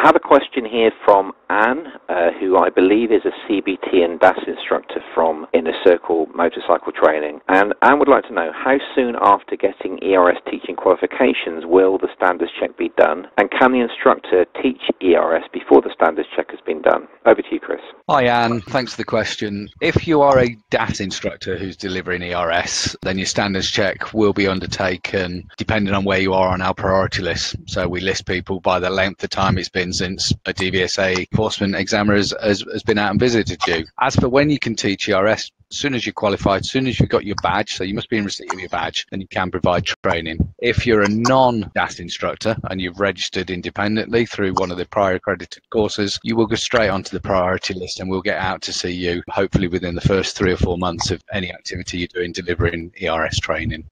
I have a question here from Anne, uh, who I believe is a CBT and DAS instructor from Inner Circle Motorcycle Training. And Anne would like to know how soon after getting ERS teaching qualifications will the standards check be done? And can the instructor teach ERS before the standards check has been done? Over to you, Chris. Hi, Anne. Thanks for the question. If you are a DAS instructor who's delivering ERS, then your standards check will be undertaken depending on where you are on our priority list. So we list people by the length of time it's been since a DVSA enforcement examiner has, has, has been out and visited you. As for when you can teach ERS, as soon as you're qualified, as soon as you've got your badge, so you must be in receipt of your badge, then you can provide training. If you're a non DAS instructor and you've registered independently through one of the prior accredited courses, you will go straight onto the priority list and we'll get out to see you hopefully within the first three or four months of any activity you're doing delivering ERS training.